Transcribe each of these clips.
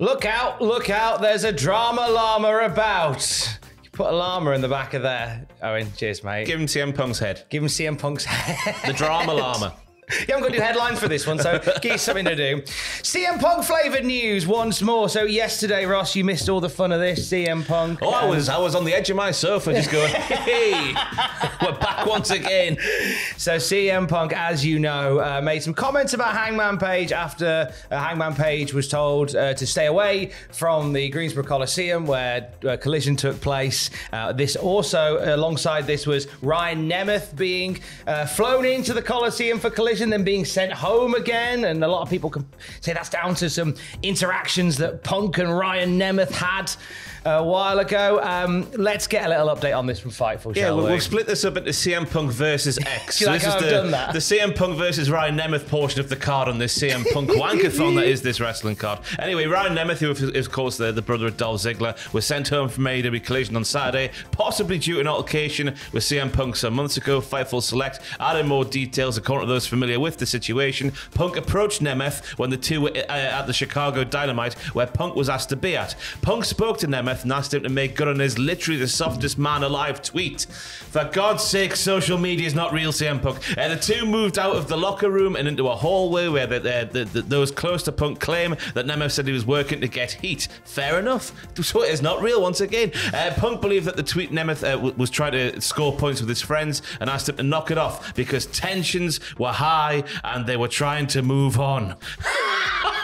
Look out, look out, there's a drama llama about. You put a llama in the back of there. Owen, cheers, mate. Give him CM Punk's head. Give him CM Punk's head. The drama llama. You haven't got to do headlines for this one, so give you something to do. CM Punk flavoured news once more. So yesterday, Ross, you missed all the fun of this. CM Punk. Oh, I was I was on the edge of my sofa just going, hey, we're back once again. So CM Punk, as you know, uh, made some comments about Hangman Page after uh, Hangman Page was told uh, to stay away from the Greensboro Coliseum where uh, collision took place. Uh, this also, alongside this, was Ryan Nemeth being uh, flown into the Coliseum for collision, then being sent home again. And a lot of people can say that's down to some interactions that Punk and Ryan Nemeth had a while ago. Um, let's get a little update on this from Fightful, Yeah, shall we? we'll split this up into CM Punk versus X. You like this is the, done that? the CM Punk versus Ryan Nemeth portion of the card on this CM Punk wankathon that is this wrestling card. Anyway, Ryan Nemeth, who is of course the, the brother of Dolph Ziggler, was sent home from AEW Collision on Saturday, possibly due to an altercation with CM Punk some months ago. Fightful Select added more details according to those familiar with the situation. Punk approached Nemeth when the two were uh, at the Chicago Dynamite, where Punk was asked to be at. Punk spoke to Nemeth and asked him to make good on his literally the softest man alive tweet. For God's sake, social media is not real, CM Punk. Uh, the two moved out of the locker room and into a hallway where the, the, the, those close to Punk claim that Nemeth said he was working to get heat. Fair enough. So it is not real once again. Uh, Punk believed that the tweet Nemeth uh, was trying to score points with his friends and asked him to knock it off because tensions were high and they were trying to move on.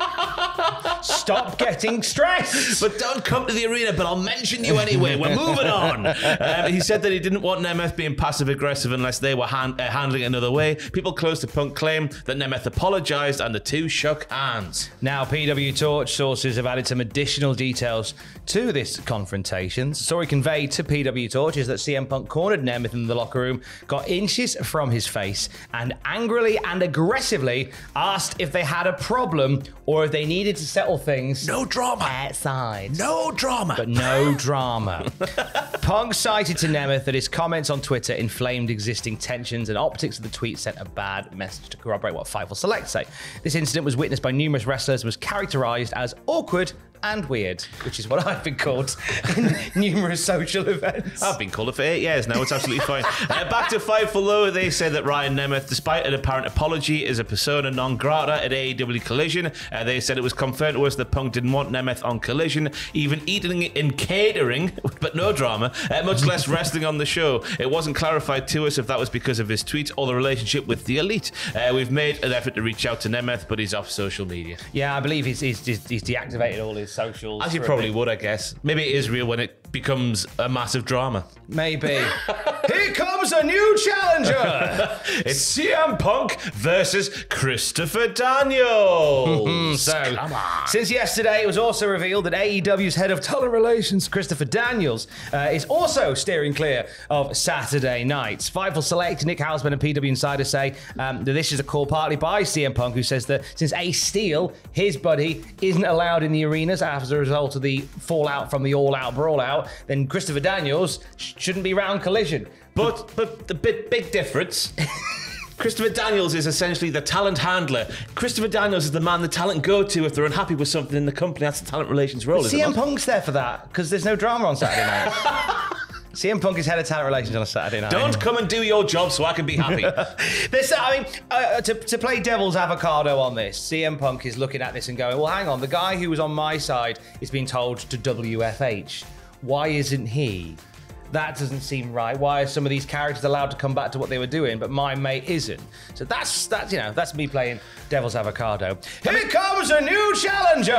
Stop getting stressed. But don't come to the arena, but I'll mention you anyway. We're moving on. Um, he said that he didn't want Nemeth being passive aggressive unless they were hand, uh, handling it another way. People close to Punk claim that Nemeth apologised and the two shook hands. Now, PW Torch sources have added some additional details to this confrontation. The story conveyed to PW Torch is that CM Punk cornered Nemeth in the locker room, got inches from his face, and angrily and aggressively asked if they had a problem or if they needed to settle things No drama. outside. No drama. But no drama. Punk cited to Nemeth that his comments on Twitter inflamed existing tensions and optics of the tweet sent a bad message to corroborate what Fightful Select say. This incident was witnessed by numerous wrestlers and was characterized as awkward and weird, which is what I've been called in numerous social events. I've been called it for eight years now. It's absolutely fine. Uh, back to Fightful. They said that Ryan Nemeth, despite an apparent apology, is a persona non grata at AEW Collision. Uh, they said it was confirmed to us that Punk didn't want Nemeth on Collision, even eating in catering, but no drama, uh, much less wrestling on the show. It wasn't clarified to us if that was because of his tweets or the relationship with the Elite. Uh, we've made an effort to reach out to Nemeth, but he's off social media. Yeah, I believe he's, he's, he's he's deactivated all his socials. As you probably would, I guess. Maybe it is real when it becomes a massive drama. Maybe. Here comes a new challenger. It's CM Punk versus Christopher Daniels. So, since yesterday, it was also revealed that AEW's head of talent relations, Christopher Daniels, uh, is also steering clear of Saturday nights. Fightful Select, Nick Hausman, and PW Insider say um, that this is a call partly by CM Punk, who says that since Ace Steel, his buddy, isn't allowed in the arenas as a result of the fallout from the all-out brawl-out, then Christopher Daniels sh- shouldn't be round collision. But but the big big difference. Christopher Daniels is essentially the talent handler. Christopher Daniels is the man the talent go to if they're unhappy with something in the company. That's the talent relations role. it CM? Punk's there for that because there's no drama on Saturday night. CM Punk is head of talent relations on a Saturday night. Don't come and do your job so I can be happy. This, I mean, uh, to, to play devil's avocado on this, CM Punk is looking at this and going, well, hang on, the guy who was on my side is being told to WFH. Why isn't he? That doesn't seem right. Why are some of these characters allowed to come back to what they were doing, but my mate isn't? So that's that's you know that's me playing devil's avocado. Here comes a new challenger.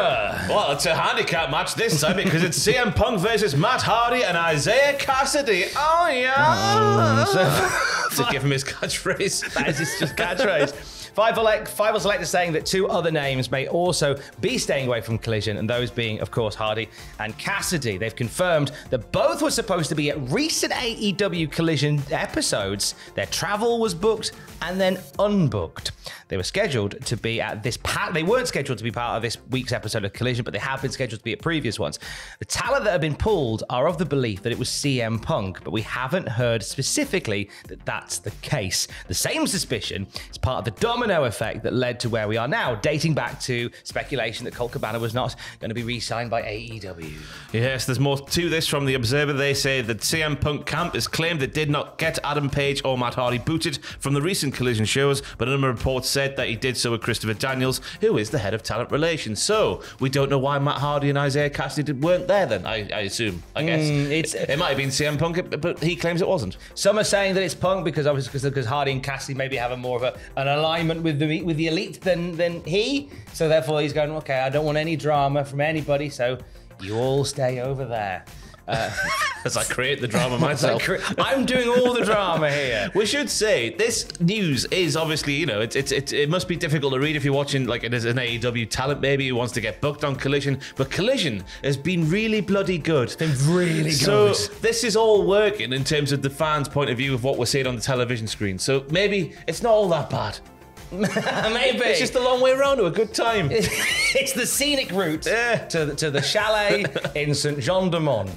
well, it's a handicap match this time because it's CM Punk versus Matt Hardy and Isaiah Kassidy. Oh yeah. Mm, to give him his catchphrase. That is just catchphrase. Five elect, Fightful Select is saying that two other names may also be staying away from Collision, and those being, of course, Hardy and Kassidy. They've confirmed that both were supposed to be at recent AEW Collision episodes. Their travel was booked and then unbooked. They were scheduled to be at this. Pa- they weren't scheduled to be part of this week's episode of Collision, but they have been scheduled to be at previous ones. The talent that have been pulled are of the belief that it was CM Punk, but we haven't heard specifically that that's the case. The same suspicion is part of the domino effect that led to where we are now, dating back to speculation that Colt Cabana was not going to be re-signed by AEW. Yes, there's more to this from the Observer. They say that CM Punk camp is claimed it did not get Adam Page or Matt Hardy booted from the recent collision shows, but a number of reports said that he did so with Christopher Daniels, who is the head of talent relations. So we don't know why Matt Hardy and Isaiah Kassidy were weren't there then, I, I assume, I guess. Hmm, it's- it, it might have been CM Punk, but he claims it wasn't. Some are saying that it's Punk because obviously because, because Hardy and Kassidy maybe have a more of a, an alignment with the with the elite than than he. So therefore he's going, okay, I don't want any drama from anybody, so you all stay over there. Uh, As I create the drama myself. I'm doing all the drama here. We should say this news is obviously, you know, it's, it's, it's, it must be difficult to read if you're watching like it is an AEW talent maybe who wants to get booked on Collision, but Collision has been really bloody good. been really good. So good. this is all working in terms of the fans' point of view of what we're seeing on the television screen. So maybe it's not all that bad. Maybe It's just a long way around to a good time. it's the scenic route Yeah. to, the, to the chalet in St Jean de Mont.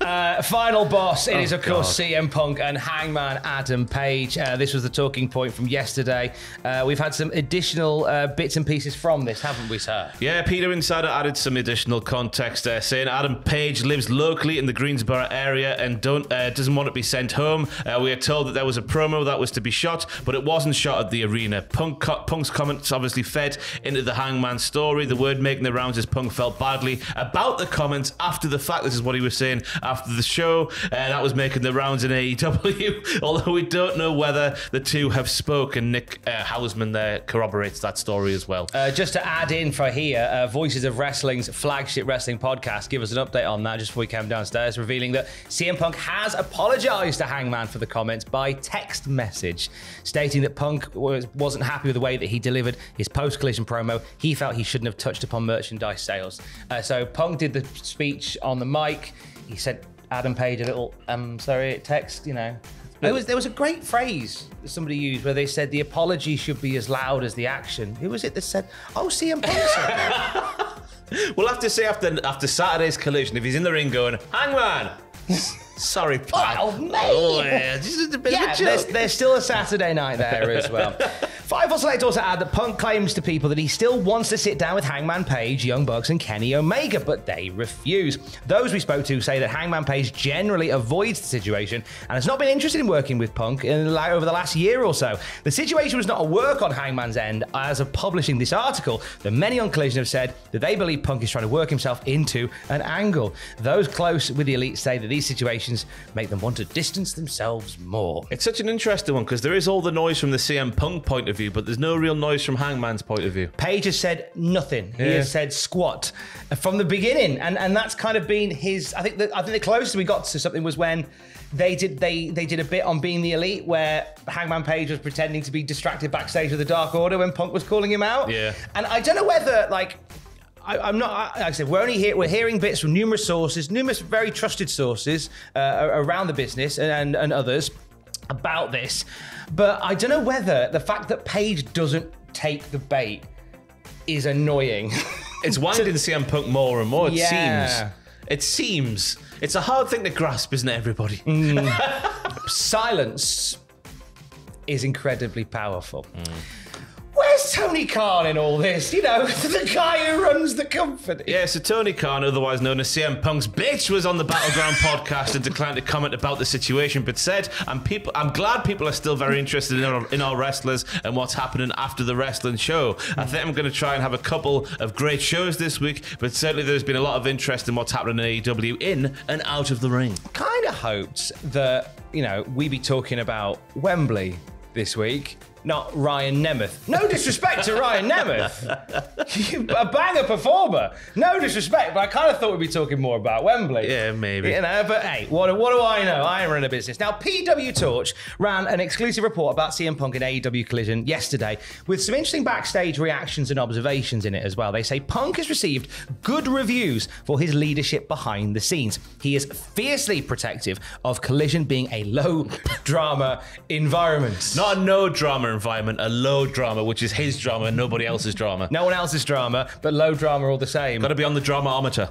Uh, final boss, it is of course CM Punk and Hangman Adam Page. Uh, this was the talking point from yesterday. Uh, we've had some additional uh, bits and pieces from this, haven't we, sir? Yeah, PW Insider added some additional context there, saying Adam Page lives locally in the Greensboro area and don't uh, doesn't want to be sent home. Uh, we are told that there was a promo that was to be shot, but it wasn't shot at the arena. Punk Punk's comments obviously fed into the Hangman story. The word making the rounds is Punk felt badly about the comments after the fact. This is what he was saying after the show. Uh, that was making the rounds in AEW, although we don't know whether the two have spoken. Nick uh, Hausman there corroborates that story as well. Uh, just to add in for here, uh, Voices of Wrestling's flagship wrestling podcast give us an update on that just before we came downstairs, revealing that CM Punk has apologized to Hangman for the comments by text message, stating that Punk was, wasn't happy with the way that he delivered his post collision promo. He felt he shouldn't have touched upon merchandise sales. Uh, so Punk did the speech on the mic. He sent Adam Page a little, um, sorry, text, you know. There was, there was a great phrase that somebody used where they said the apology should be as loud as the action. Who was it that said, oh, CM Punk said that? We'll have to say after after Saturday's collision, if he's in the ring going, Hangman! Sorry, pal. Oh, mate. Oh, yeah, just a bit Yeah, of a there's, there's still a Saturday night there as well. Fightful Select also add that Punk claims to people that he still wants to sit down with Hangman Page, Young Bucks, and Kenny Omega, but they refuse. Those we spoke to say that Hangman Page generally avoids the situation and has not been interested in working with Punk in, like, over the last year or so. The situation was not a work on Hangman's end. As of publishing this article, the many on Collision have said that they believe Punk is trying to work himself into an angle. Those close with the elite say that these situations make them want to distance themselves more. It's such an interesting one because there is all the noise from the CM Punk point of view, but there's no real noise from Hangman's point of view. Page has said nothing. He Yeah. has said squat from the beginning, and and that's kind of been his. I think that I think the closest we got to something was when they did they they did a bit on being the elite where Hangman Page was pretending to be distracted backstage with the Dark Order when Punk was calling him out. Yeah. and I don't know whether like. I, I'm not. I- Like I said, we're only here. We're hearing bits from numerous sources, numerous very trusted sources uh, around the business and, and and others about this. But I don't know whether the fact that Page doesn't take the bait is annoying. It's winding CM Punk more and more, it Yeah. seems. It seems. It's a hard thing to grasp, isn't it, everybody? Mm. Silence is incredibly powerful. Where's Tony Khan in all this? You know, the guy who runs the company. Yeah, so Tony Khan, otherwise known as CM Punk's bitch, was on the Battleground podcast and declined to comment about the situation, but said, "I'm people. I'm glad people are still very interested in our, in our wrestlers and what's happening after the wrestling show. I think I'm going to try and have a couple of great shows this week, but certainly there's been a lot of interest in what's happening in AEW in and out of the ring. Kind of hoped that, you know, we'd be talking about Wembley this week. Not Ryan Nemeth. No disrespect to Ryan Nemeth. a banger performer. No disrespect, but I kind of thought we'd be talking more about Wembley. Yeah, maybe. You know, but hey, what, what do I know? I run a business. Now, PW Torch ran an exclusive report about CM Punk and AEW Collision yesterday with some interesting backstage reactions and observations in it as well. They say Punk has received good reviews for his leadership behind the scenes. He is fiercely protective of Collision being a low drama environment. Not a no drama environment, a low drama, which is his drama and nobody else's drama. No one else's drama, but low drama all the same. Got to be on the dramaometer,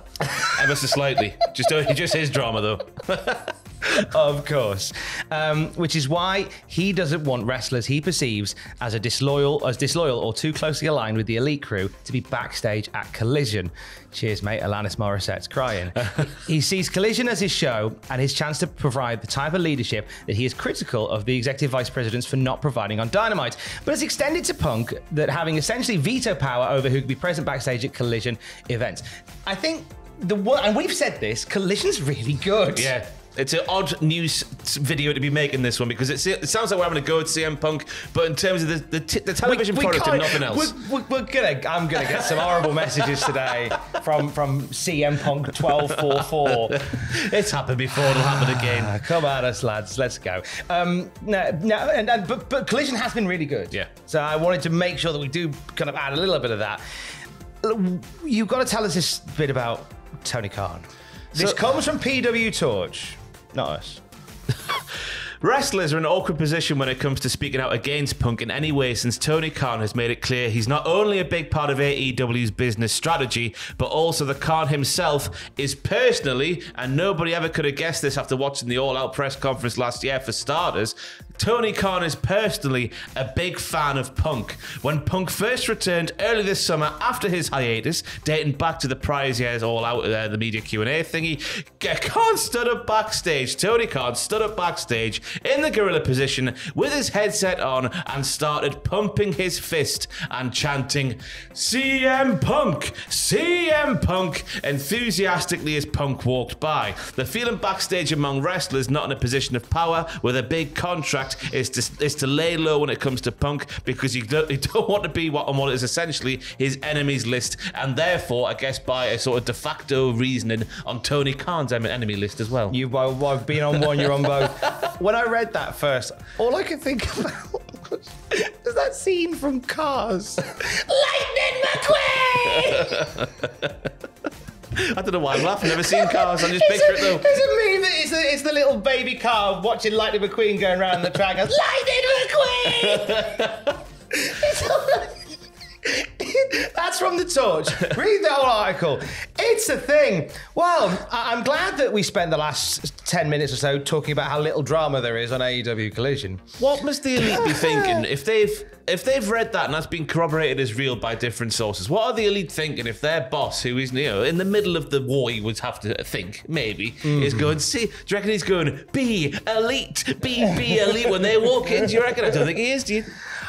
ever so slightly. Just uh, just his drama though. of course. Um, which is why he doesn't want wrestlers he perceives as a disloyal, as disloyal or too closely aligned with the elite crew to be backstage at Collision. Cheers, mate. Alanis Morissette's crying. he sees Collision as his show and his chance to provide the type of leadership that he is critical of the executive vice presidents for not providing on Dynamite. But it's extended to Punk that having essentially veto power over who could be present backstage at Collision events. I think the one, and we've said this, Collision's really good. Yeah. It's an odd news video to be making this one because it, it sounds like we're having a go at CM Punk, but in terms of the the, t- the television product and nothing else, we're, we're, we're, gonna. I'm gonna get some horrible messages today from from CM Punk twelve four four. It's happened before. It'll happen again. Ah, come at us, lads. Let's go. Um, no, no, and, and but, but Collision has been really good. Yeah. So I wanted to make sure that we do kind of add a little bit of that. You've got to tell us this bit about Tony Khan. This so, comes from PW Torch. Not us. Wrestlers are in an awkward position when it comes to speaking out against Punk in any way since Tony Khan has made it clear he's not only a big part of AEW's business strategy, but also the Khan himself is personally, and nobody ever could have guessed this after watching the All Out press conference last year for starters, Tony Khan is personally a big fan of Punk. When Punk first returned early this summer after his hiatus, dating back to the prior year's All Out, uh, the media Q&A thingy, Khan stood up backstage, Tony Khan stood up backstage in the gorilla position with his headset on and started pumping his fist and chanting, CM Punk, CM Punk, enthusiastically as Punk walked by. The feeling backstage among wrestlers not in a position of power with a big contract is to, is to lay low when it comes to Punk because you don't, you don't want to be what, on what is essentially his enemies list, and therefore, I guess, by a sort of de facto reasoning on Tony Khan's enemy list as well. You've I've been on one, you're on both. when I read that first, all I could think about was that scene from Cars. Lightning McQueen! I don't know why I'm laughing. Never seen cars. I'm just picture it though. It's a meme. That it's, the, it's the little baby car watching Lightning McQueen going around the track. Goes, Lightning McQueen. That's from the torch. Read the whole article. It's a thing. Well, I'm glad that we spent the last 10 minutes or so talking about how little drama there is on AEW Collision. What must the elite be thinking if they've if they've read that and that's been corroborated as real by different sources? What are the elite thinking if their boss, who is you know in the middle of the war, he would have to think maybe mm. is going see? Do you reckon he's going be elite, be be elite when they walk in? Do you reckon? I don't think he is. Do you?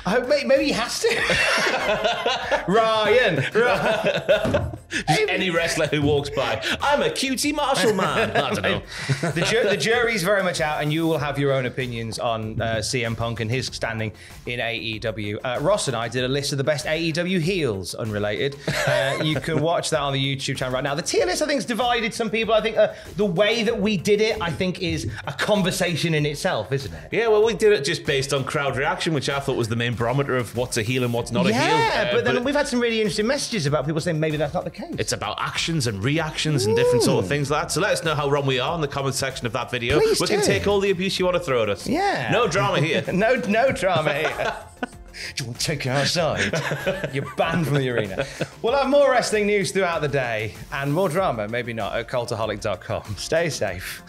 I hope maybe, maybe he has to. Ryan. Ryan. Any wrestler who walks by, I'm a QT Marshall man. I don't know. the, ju- the, jury's very much out, and you will have your own opinions on uh, CM Punk and his standing in AEW. Uh, Ross and I did a list of the best AEW heels, unrelated. Uh, you can watch that on the YouTube channel right now. The tier list, I think, is divided. Some people, I think, uh, the way that we did it, I think, is a conversation in itself, isn't it? Yeah, well, we did it just based on crowd reaction, which I thought was the main barometer of what's a heel and what's not yeah, a heel. Yeah, but then but we've had some really interesting messages about people saying maybe that's not the case. It's about actions and reactions and different sort of things like that. So let us know how wrong we are in the comment section of that video. Please we do. can take all the abuse you want to throw at us. Yeah. No drama here. no, no drama here. Do you want to take it outside? You're banned from the arena. We'll have more wrestling news throughout the day and more drama, maybe not, at cultaholic.com. Stay safe.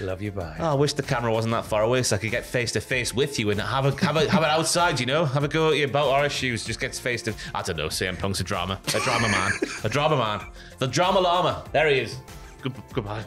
Love you, bye. Oh, I wish the camera wasn't that far away so I could get face to face with you and have a have a have it outside, you know? Have a go at your belt or issues. Just gets face to I don't know, CM Punk's a drama. A drama man. a drama man. The drama llama. There he is. Good, goodbye.